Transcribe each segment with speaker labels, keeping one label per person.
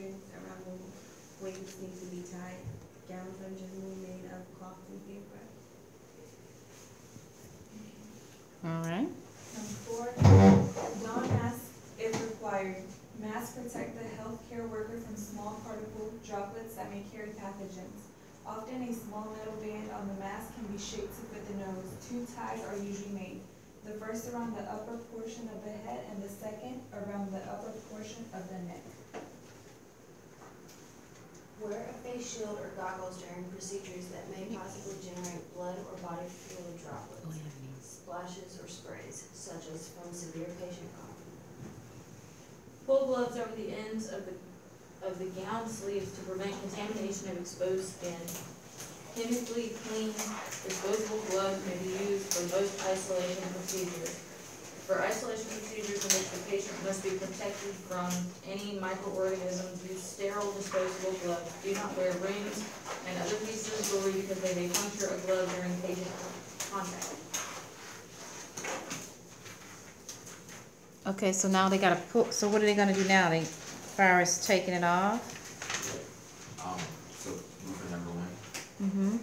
Speaker 1: strings around the waist need to be tied. Gowns are generally made of cloth and paper.
Speaker 2: All right.
Speaker 3: Number four, non-mask if required. Masks protect the healthcare worker from small particle droplets that may carry pathogens. Often a small metal band on the mask can be shaped to fit the nose. Two ties are usually made. The first around the upper portion of the head and the second around the upper portion of the neck.
Speaker 4: Wear a face shield or goggles during procedures that may possibly generate blood or body fluid droplets, oh, splashes, or sprays, such as from severe patient coughing.
Speaker 5: Pull gloves over the ends of the, of the gown sleeves to prevent contamination of exposed skin. Chemically clean disposable gloves may be used for most isolation procedures. For isolation procedures in which the patient must be protected from any microorganisms, use sterile disposable gloves. Do not wear rings and other pieces of jewelry because they may puncture a glove during patient contact.
Speaker 2: Okay, so now they gotta put, so what are they gonna do now? They, as taking it off?
Speaker 6: Um, so moving number one,
Speaker 2: Mm-hmm.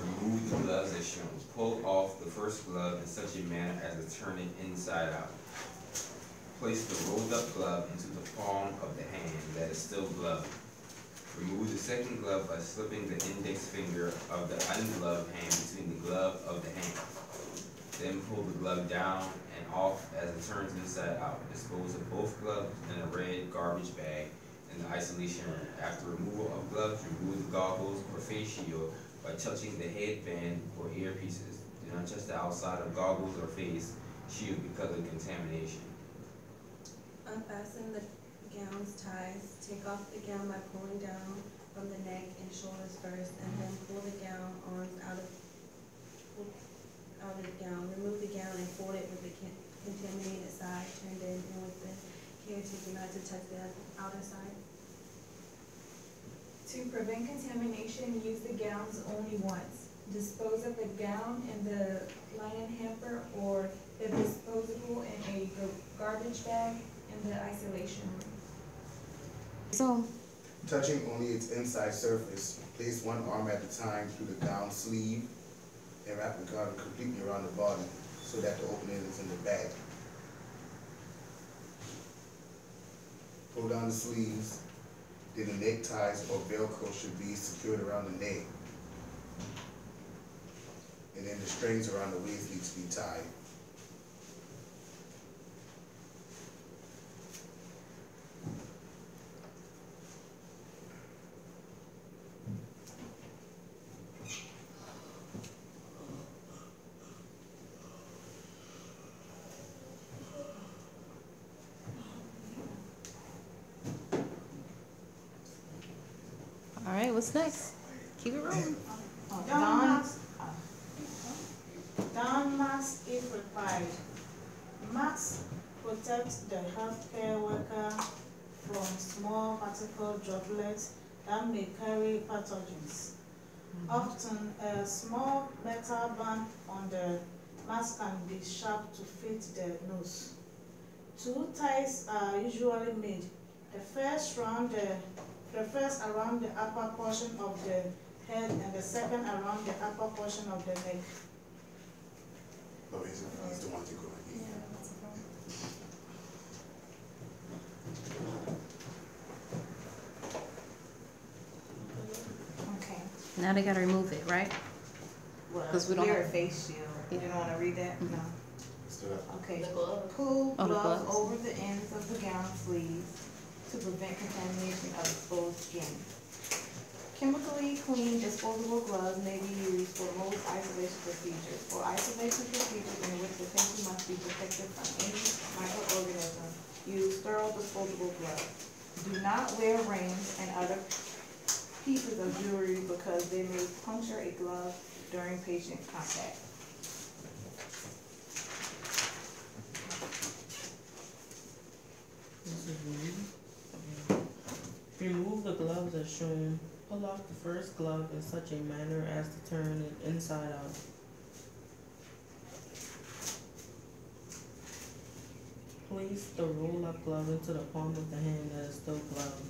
Speaker 6: remove the gloves as shown. Pull off the first glove in such a manner as to turn it inside out. Place the rolled up glove into the palm of the hand that is still gloved. Remove the second glove by slipping the index finger of the ungloved hand between the glove of the hand. Then pull the glove down and off as it turns inside out. Dispose of both gloves in a red garbage bag in the isolation room. After removal of gloves, remove the goggles or face shield by touching the headband or earpieces. Do not touch the outside of goggles or face shield because of contamination.
Speaker 1: Unfasten the gown's ties. Take off the gown by pulling down from the neck and shoulders first, and then pull the gown arms out of out of the gown. Remove the gown and fold it with the contaminated side turned in, and with the care taken not to touch the outer side.
Speaker 3: To prevent contamination, use the gowns only once. Dispose of the gown in the linen hamper or if disposable in a garbage bag in the isolation room.
Speaker 2: So,
Speaker 7: Touching only its inside surface, place one arm at a time through the gown sleeve and wrap the garment completely around the body so that the opening is in the back. Pull down the sleeves, then the neckties or velcro should be secured around the neck. And then the strings around the waist need to be tied.
Speaker 2: All right, what's next? Keep it rolling.
Speaker 8: Don mask, Don mask if required. Masks protect the healthcare worker from small particle droplets that may carry pathogens. Mm-hmm. Often, a small metal band on the mask can be sharp to fit the nose. Two ties are usually made. The first round the, the first around the upper portion of the head and the second around the upper portion of the neck.
Speaker 7: Oh, he's, he's the one to go in.
Speaker 8: Okay.
Speaker 2: Now they gotta remove it, right?
Speaker 8: Well,
Speaker 2: 'Cause we don't
Speaker 8: wear a
Speaker 2: have-
Speaker 8: face shield. You don't wanna read that? Mm-hmm. No.
Speaker 7: Stood up.
Speaker 8: Okay.
Speaker 5: The glove.
Speaker 8: Pull
Speaker 2: Oh,
Speaker 8: gloves
Speaker 2: gloves.
Speaker 8: over the ends of the gown sleeves to prevent contamination of exposed skin. Chemically clean disposable gloves may be used for most isolation procedures. For isolation procedures in which the patient must be protected from any microorganism, use sterile disposable gloves. Do not wear rings and other pieces of jewelry because they may puncture a glove during patient contact.
Speaker 9: This is remove. Remove the gloves as shown. Pull off the first glove in such a manner as to turn it inside out. Place the roll-up glove into the palm of the hand that is still gloved.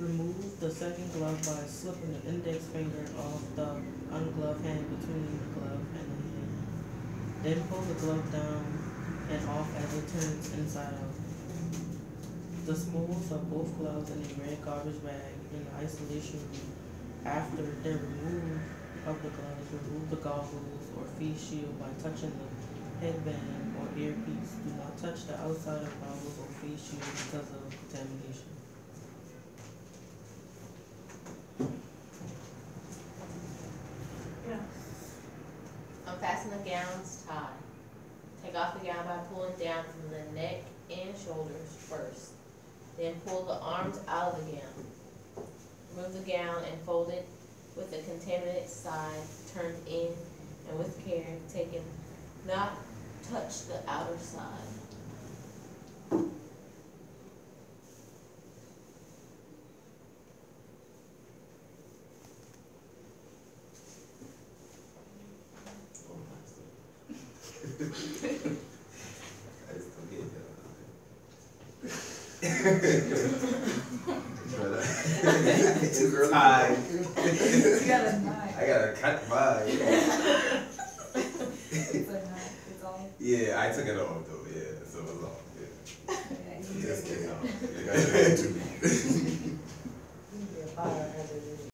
Speaker 9: Remove the second glove by slipping the index finger off the ungloved hand between the glove and the hand. Then pull the glove down and off as it turns inside out. Dispose of both gloves in a red garbage bag in the isolation room. After the removal of the gloves, remove the goggles or face shield by touching the headband or earpiece. Do not touch the outside of goggles or face shield because of contamination.
Speaker 8: Yeah.
Speaker 10: Unfasten the gown's tie. Take off the gown by pulling down from the neck and shoulders first. Then pull the arms out of the gown. Remove the gown and fold it with the contaminated side turned in and with care taken, not touch the outer side.
Speaker 6: Oh, I just don't get that. It's tied.
Speaker 3: You got a
Speaker 6: I gotta cut mine.